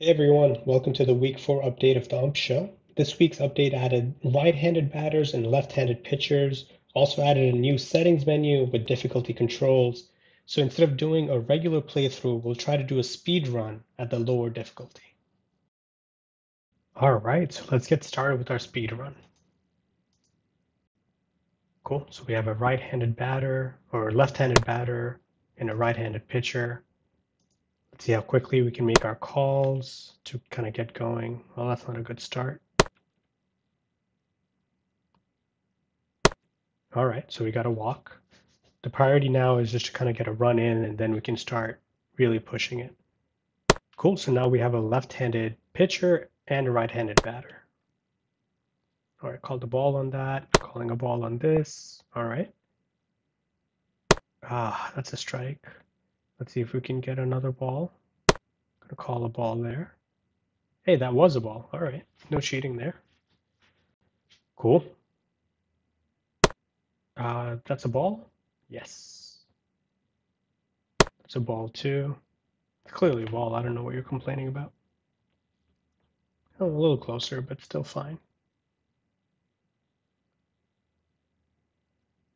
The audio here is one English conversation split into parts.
Hey everyone, welcome to the week four update of the Ump Show. This week's update added right-handed batters and left-handed pitchers, also added a new settings menu with difficulty controls. So instead of doing a regular playthrough, we'll try to do a speed run at the lower difficulty. All right, so let's get started with our speed run. Cool, so we have a right-handed batter or left-handed batter and a right-handed pitcher. See how quickly we can make our calls to kind of get going. Well, that's not a good start. All right, so we got to walk. The priority now is just to kind of get a run in and then we can start really pushing it. Cool, so now we have a left-handed pitcher and a right-handed batter. All right, called the ball on that, calling a ball on this. All right. Ah, that's a strike. Let's see if we can get another ball. Gonna call a ball there. Hey, that was a ball. All right, no cheating there. Cool. Uh, that's a ball? Yes. That's a ball too. Clearly a ball. I don't know what you're complaining about. Oh, a little closer, but still fine.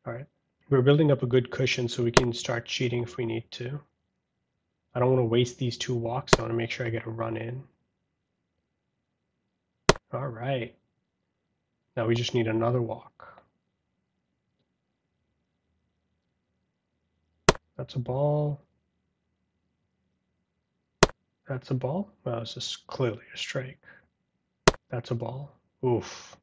All right. We're building up a good cushion so we can start cheating if we need to. I don't want to waste these two walks. I want to make sure I get a run in. All right. Now we just need another walk. That's a ball. That's a ball. Well, this is clearly a strike. That's a ball. Oof.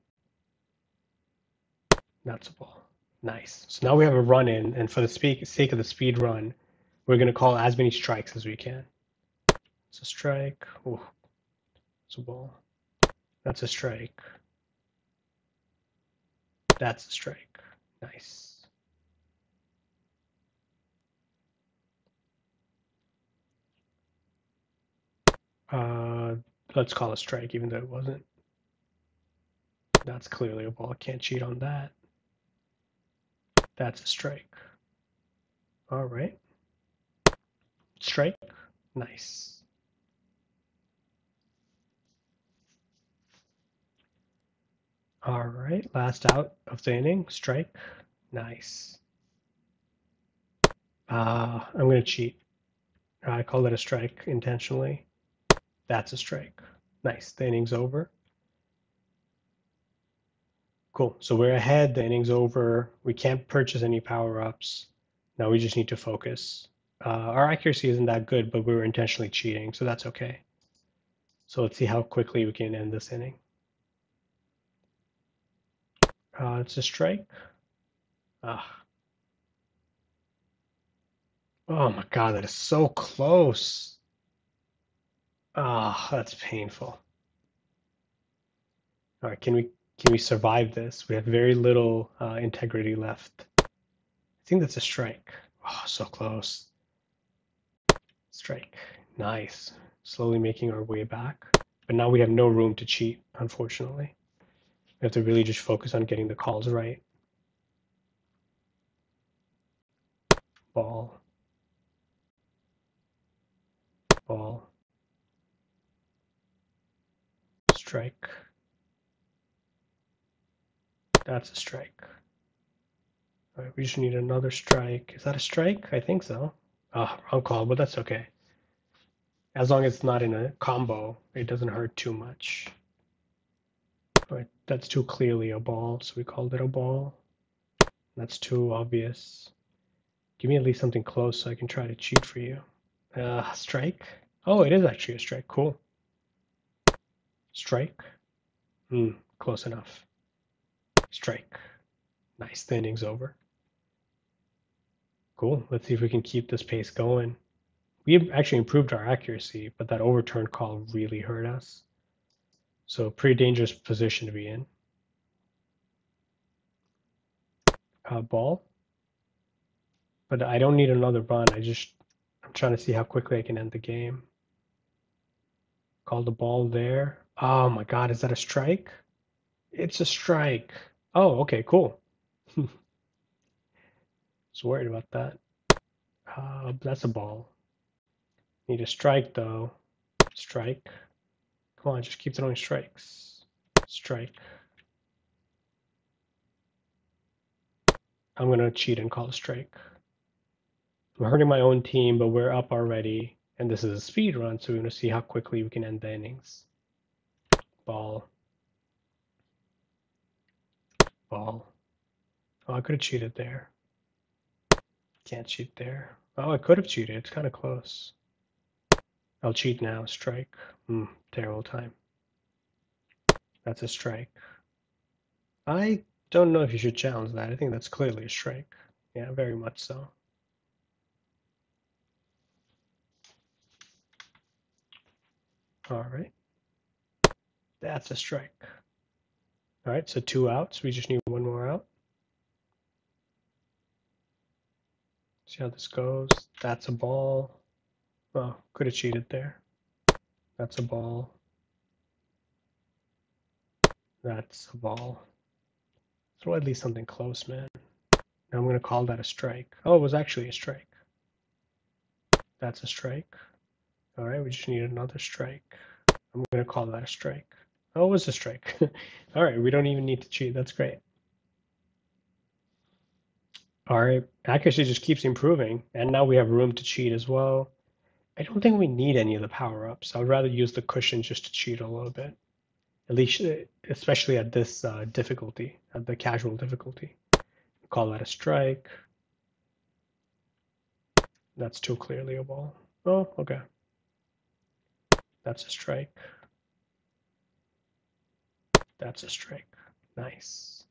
That's a ball. Nice. So now we have a run in, and for the sake of the speed run, we're going to call as many strikes as we can. It's a strike. It's a ball. That's a strike. That's a strike. Nice. Uh, let's call a strike, even though it wasn't. That's clearly a ball. Can't cheat on that. That's a strike. All right. Strike. Nice. All right, last out of the inning, strike. Nice. Uh, I'm going to cheat. I call it a strike intentionally. That's a strike. Nice. The inning's over. Cool. So we're ahead. The inning's over. We can't purchase any power ups. Now we just need to focus. Uh, our accuracy isn't that good, but we were intentionally cheating, so that's okay. So let's see how quickly we can end this inning. Uh, it's a strike. Ah. Oh my god, that is so close. Ah, that's painful. All right, can we can we survive this? We have very little uh, integrity left. I think that's a strike. Oh, so close. Strike. Nice. Slowly making our way back. But now we have no room to cheat, unfortunately. We have to really just focus on getting the calls right. Ball. Ball. Strike. That's a strike. All right, we just need another strike. Is that a strike? I think so. Wrong call, but that's okay. As long as it's not in a combo, it doesn't hurt too much. Right, that's too clearly a ball, so we called it a ball. That's too obvious. Give me at least something close so I can try to cheat for you. Uh, strike? Oh, it is actually a strike. Cool. Strike? Hmm, close enough. Strike. Nice, the inning's over. Cool. Let's see if we can keep this pace going. We actually improved our accuracy, but that overturn call really hurt us. So pretty dangerous position to be in. Uh, ball. But I don't need another run. I just, I'm trying to see how quickly I can end the game. Call the ball there. Oh my God, is that a strike? It's a strike. Oh, okay, cool. Was worried about that. Uh, that's a ball. Need a strike though. Strike. Come on, just keep throwing strikes. Strike. I'm going to cheat and call a strike. I'm hurting my own team, but we're up already. And this is a speed run, so we're to see how quickly we can end the innings. Ball. Ball. Oh, I could have cheated there. Can't cheat there. Oh, I could have cheated. It's kind of close. I'll cheat now. Strike. Hmm, terrible time. That's a strike. I don't know if you should challenge that. I think that's clearly a strike. Yeah, very much so. All right. That's a strike. All right, so two outs. We just need one more out. See how this goes. That's a ball. Well, could have cheated there. That's a ball. That's a ball. Throw at least something close, man. Now I'm going to call that a strike. Oh, it was actually a strike. That's a strike. All right, we just need another strike. I'm going to call that a strike. Oh, it was a strike. All right, we don't even need to cheat. That's great. Right, accuracy just keeps improving, and now we have room to cheat as well. I don't think we need any of the power-ups. I would rather use the cushion just to cheat a little bit. At least, especially at this uh, difficulty, at the casual difficulty. Call that a strike. That's too clearly a ball. Oh, okay. That's a strike. That's a strike. Nice.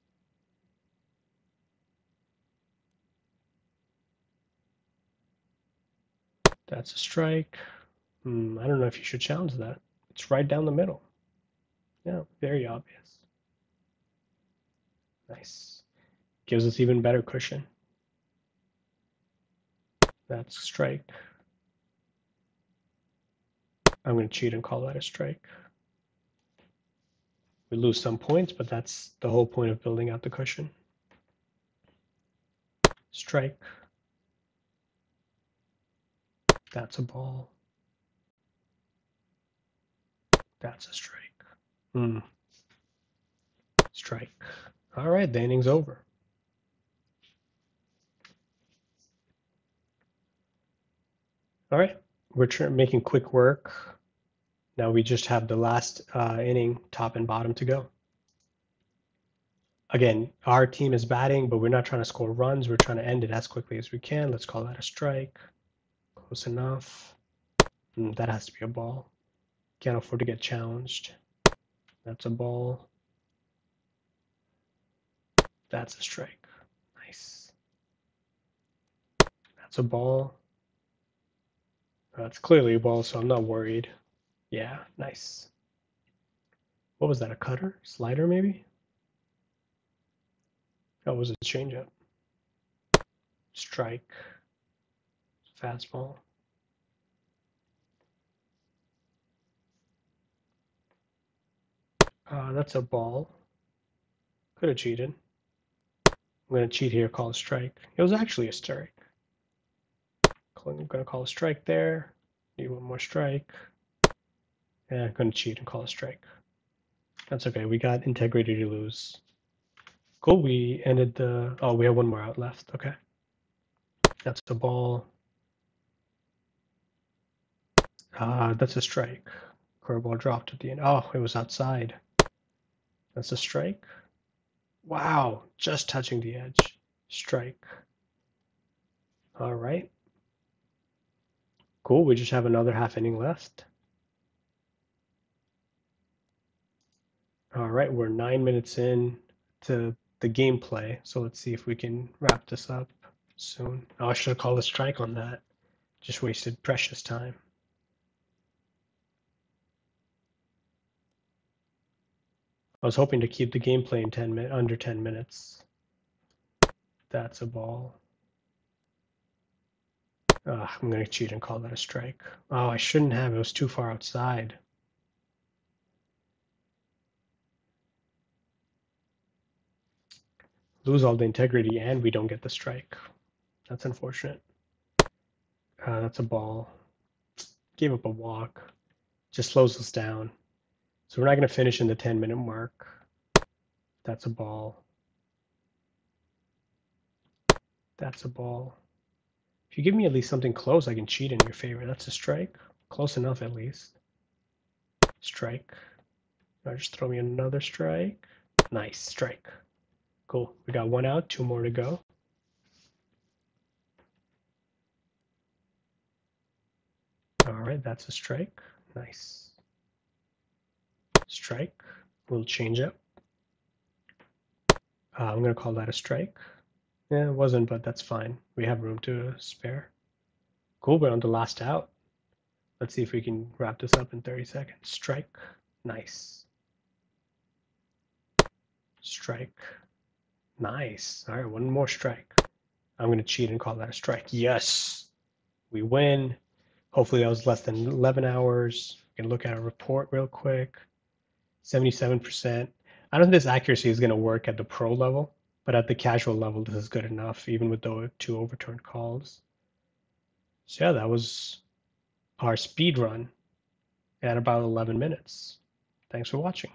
That's a strike. Hmm, I don't know if you should challenge that. It's right down the middle. Yeah, very obvious. Nice. Gives us even better cushion. That's strike. I'm going to cheat and call that a strike. We lose some points, but that's the whole point of building out the cushion. Strike. That's a ball. That's a strike. Hmm. Strike. All right, the inning's over. All right, we're making quick work. Now we just have the last uh, inning, top and bottom to go. Again, our team is batting, but we're not trying to score runs. We're trying to end it as quickly as we can. Let's call that a strike. Enough. Mm, that has to be a ball. Can't afford to get challenged. That's a ball. That's a strike. Nice. That's a ball. That's clearly a ball, so I'm not worried. Yeah, nice. What was that, a cutter? Slider, maybe? That was a changeup. Strike. Fastball. Uh, that's a ball. Could have cheated. I'm going to cheat here, call a strike. It was actually a strike. I'm going to call a strike there. Need one more strike. Yeah, I'm going to cheat and call a strike. That's okay. We got integrity to lose. Cool. We ended the. Oh, we have one more out left. Okay. That's a ball. Uh, that's a strike. Curveball dropped at the end. Oh, it was outside. That's a strike. Wow, just touching the edge. Strike. All right. Cool, we just have another half inning left. All right, we're nine minutes in to the gameplay, so let's see if we can wrap this up soon. Oh, I should have called a strike on that. Just wasted precious time. I was hoping to keep the gameplay in 10 min under 10 minutes. That's a ball. I'm going to cheat and call that a strike. Oh, I shouldn't have. It was too far outside. Lose all the integrity and we don't get the strike. That's unfortunate. Uh, that's a ball. Gave up a walk. just slows us down. So we're not going to finish in the 10 minute mark. That's a ball. That's a ball. If you give me at least something close, I can cheat in your favor. That's a strike. Close enough at least. Strike. Now just throw me another strike. Nice strike. Cool. We got one out, two more to go. All right, that's a strike. Nice. Strike. We'll change up. Uh, I'm going to call that a strike. Yeah, it wasn't, but that's fine. We have room to spare. Cool, we're on the last out. Let's see if we can wrap this up in 30 seconds. Strike. Nice. Strike. Nice. All right, one more strike. I'm going to cheat and call that a strike. Yes. We win. Hopefully that was less than 11 hours. We can look at a report real quick. 77%. I don't think this accuracy is going to work at the pro level, but at the casual level, this is good enough, even with the two overturned calls. So yeah, that was our speed run at about 11 minutes. Thanks for watching.